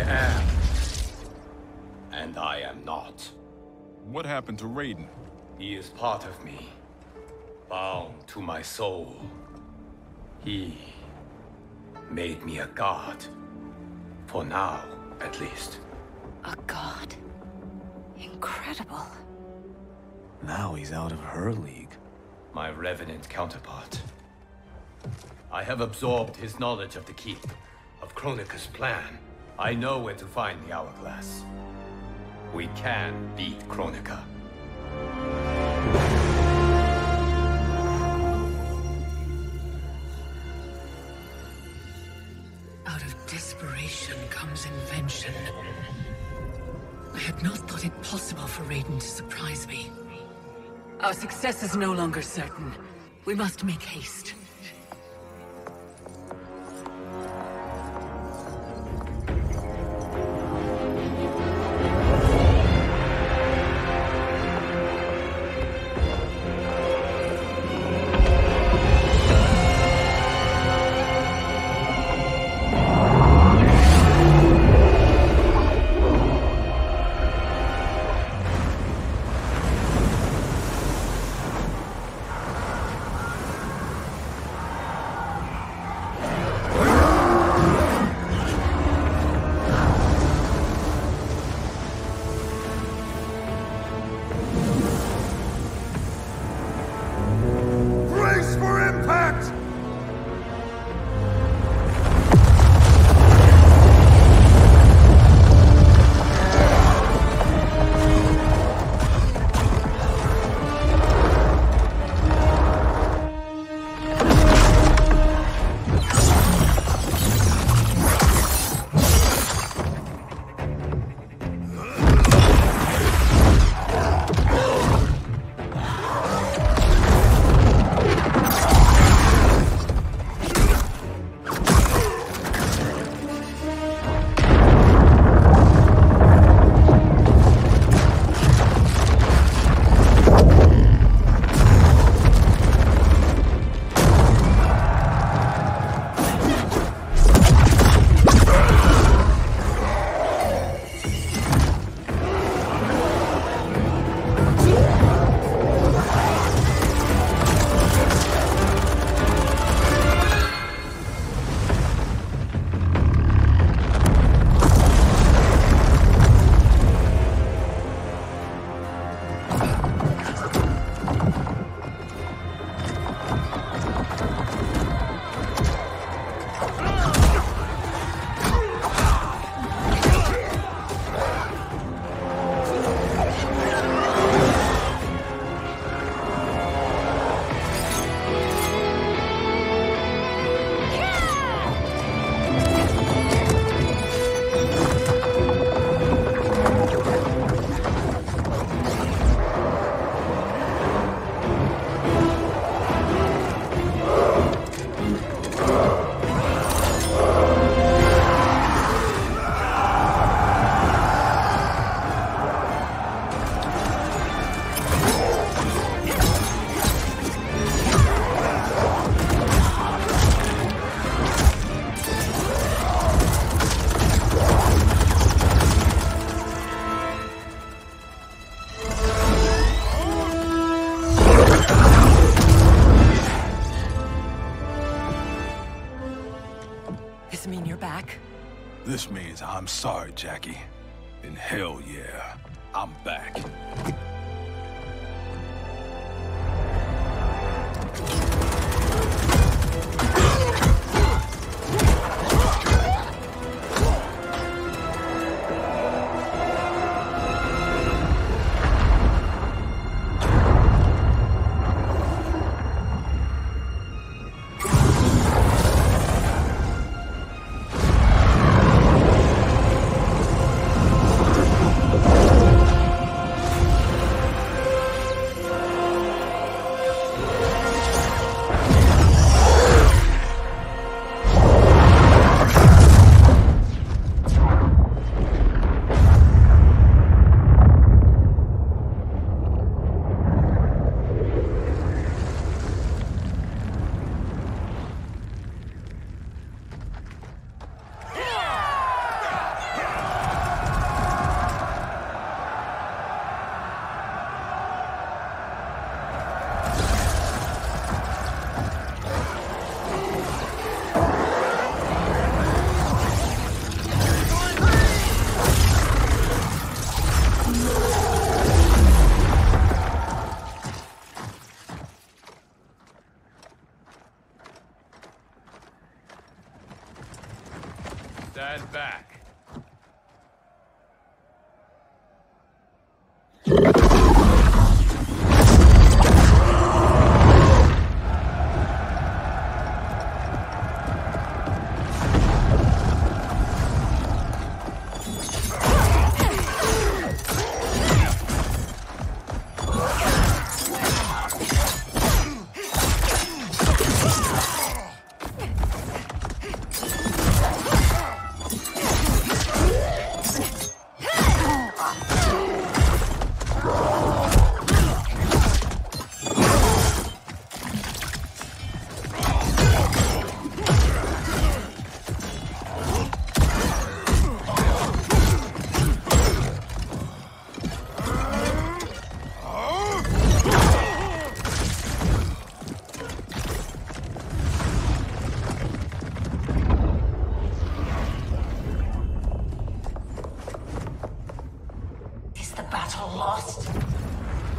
am. And I am not. What happened to Raiden? He is part of me. Bound to my soul. He... made me a god. For now, at least. A god? Incredible. Now he's out of her league. My Revenant counterpart. I have absorbed his knowledge of the Keep, of Kronika's plan. I know where to find the Hourglass. We can beat Kronika. Out of desperation comes invention. I had not thought it possible for Raiden to surprise me. Our success is no longer certain. We must make haste. This means I'm sorry, Jackie. And hell yeah, I'm back. Stand back.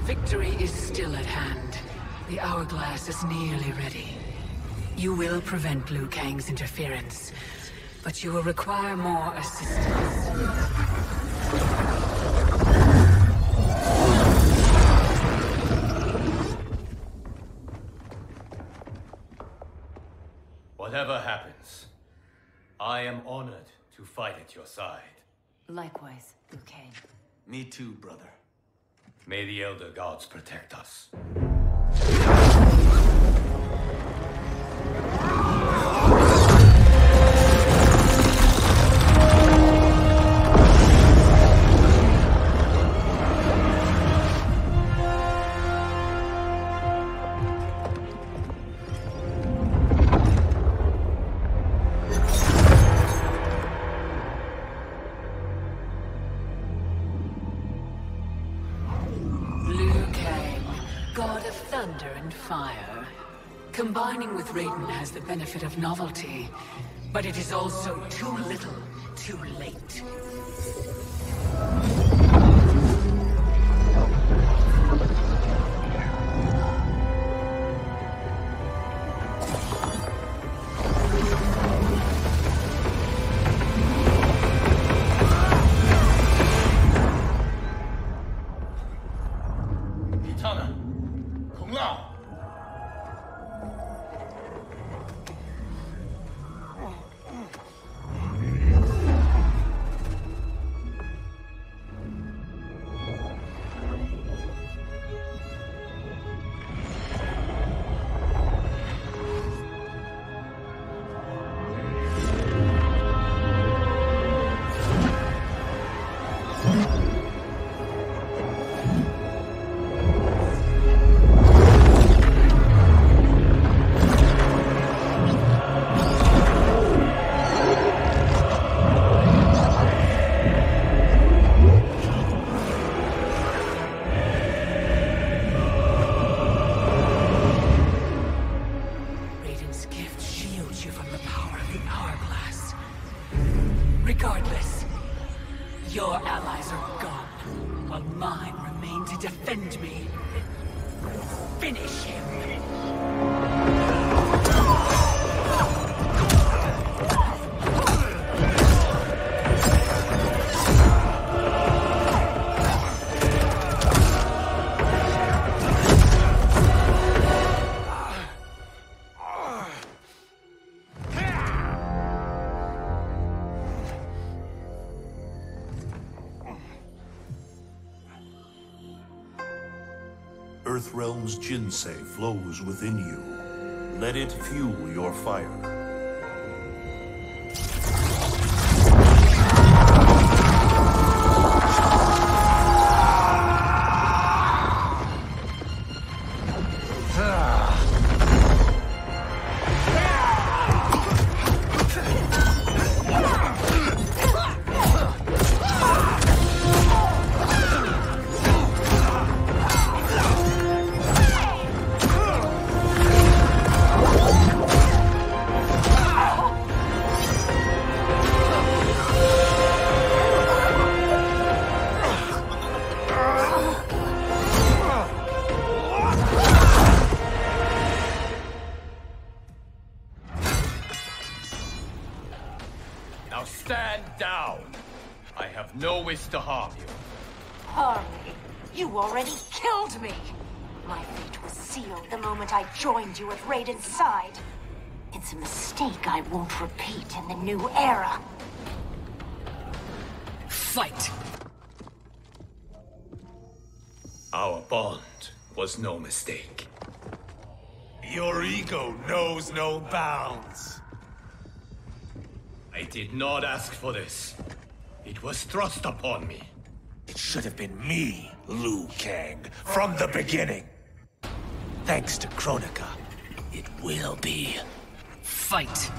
Victory is still at hand. The hourglass is nearly ready. You will prevent Liu Kang's interference, but you will require more assistance. Whatever happens, I am honored to fight at your side. Likewise, Liu Kang. Me too, brother. May the Elder Gods protect us. The benefit of novelty, but it is also too little, too late. Jinsei flows within you. Let it fuel your fire. Now stand down. I have no wish to harm you. Harm me? You already killed me! My fate was sealed the moment I joined you at Raiden's side. It's a mistake I won't repeat in the new era. Fight! Our bond was no mistake. Your ego knows no bounds. I did not ask for this. It was thrust upon me. It should have been me, Liu Kang, from the beginning. Thanks to Kronika, it will be. Fight!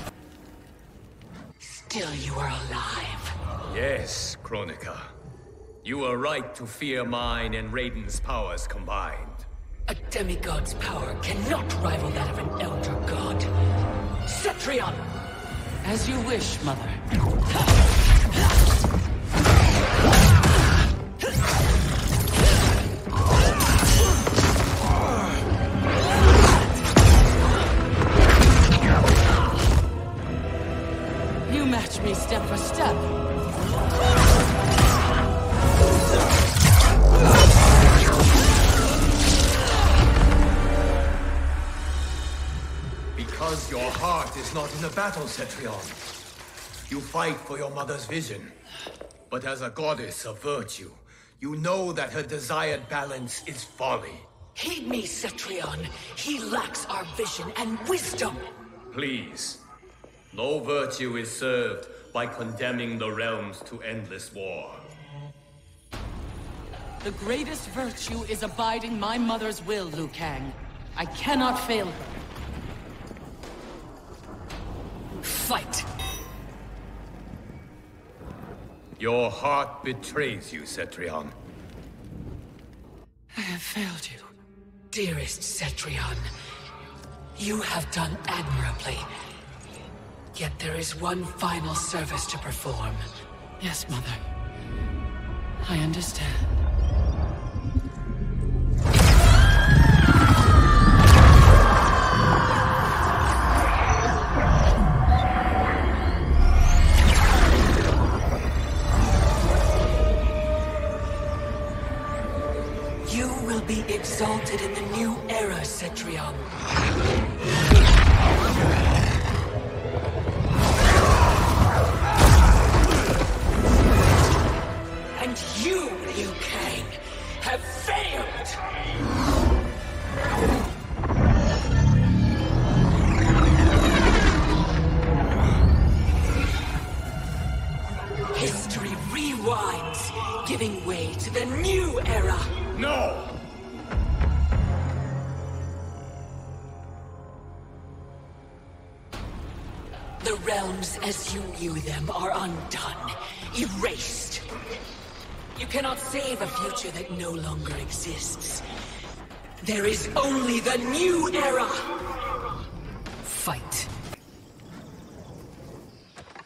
Still you are alive. Yes, Kronika. You were right to fear mine and Raiden's powers combined. A demigod's power cannot rival that of an elder god. Cetrion! As you wish, Mother. Cetrion. You fight for your mother's vision. But as a goddess of virtue, you know that her desired balance is folly. Heed me, Cetrion. He lacks our vision and wisdom. Please. No virtue is served by condemning the realms to endless war. The greatest virtue is abiding my mother's will, Liu Kang. I cannot fail her. Fight! Your heart betrays you, Cetrion. I have failed you. Dearest Cetrion, you have done admirably. Yet there is one final service to perform. Yes, Mother. I understand. Cetrion. You them are undone, erased. You cannot save a future that no longer exists. There is only the new era! Fight.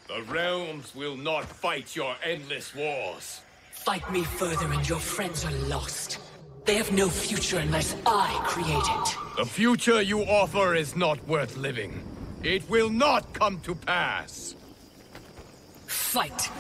The realms will not fight your endless wars. Fight me further and your friends are lost. They have no future unless I create it. The future you offer is not worth living. It will not come to pass. Fight!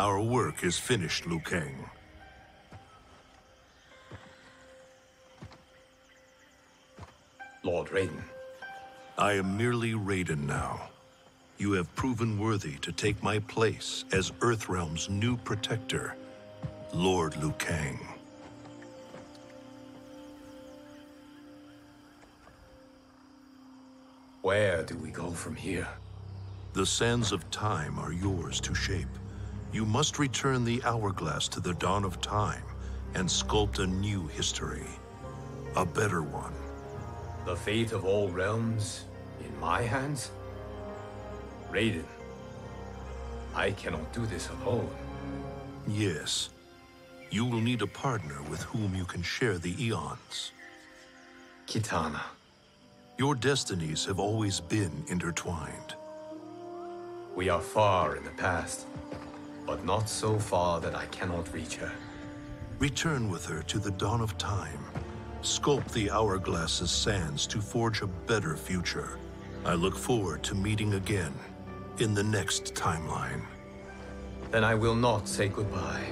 Our work is finished, Liu Kang. Lord Raiden, I am merely Raiden now. You have proven worthy to take my place as Earthrealm's new protector, Lord Liu Kang. where do we go from here? The sands of time are yours to shape. You must return the hourglass to the dawn of time and sculpt a new history. A better one. The fate of all realms in my hands? Raiden, I cannot do this alone. Yes. You will need a partner with whom you can share the eons. Kitana. Your destinies have always been intertwined. We are far in the past, but not so far that I cannot reach her. Return with her to the dawn of time. Sculpt the Hourglass's sands to forge a better future. I look forward to meeting again in the next timeline. Then I will not say goodbye.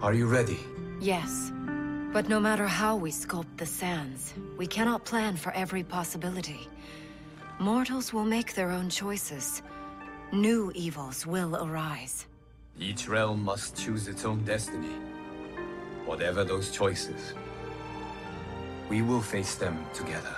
Are you ready? Yes. But no matter how we sculpt the sands, we cannot plan for every possibility. Mortals will make their own choices. New evils will arise. Each realm must choose its own destiny. Whatever those choices, we will face them together.